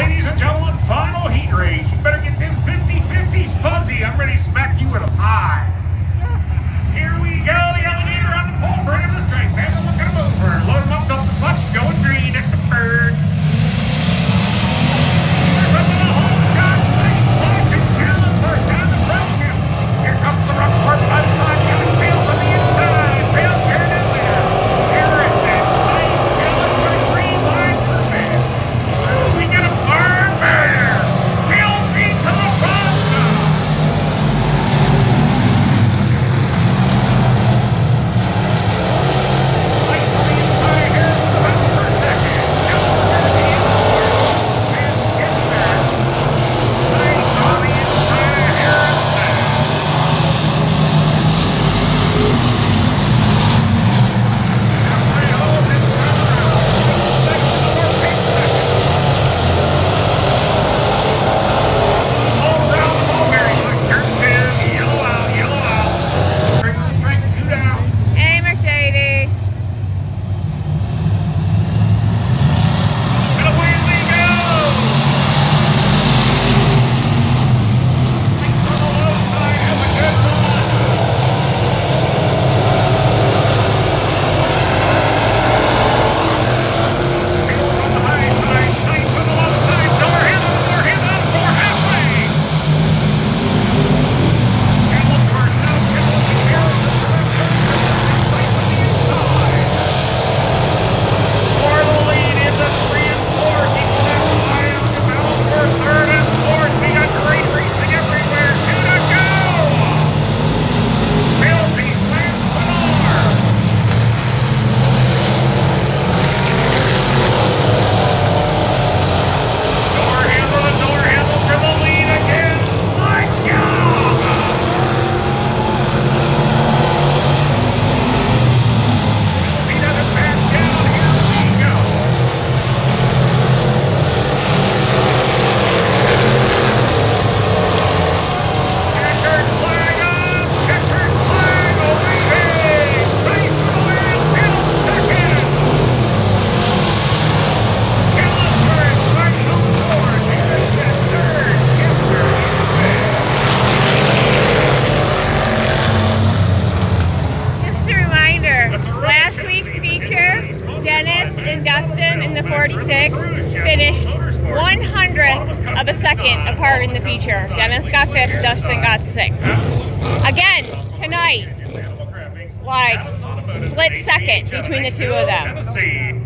Ladies and gentlemen, final heat race. You better get them 50-50s fuzzy. I'm ready to smack you with a pie. Dustin in the 46 finished 100th of a second apart in the feature. Dennis got fifth, Dustin got sixth. Again, tonight, like split second between the two of them.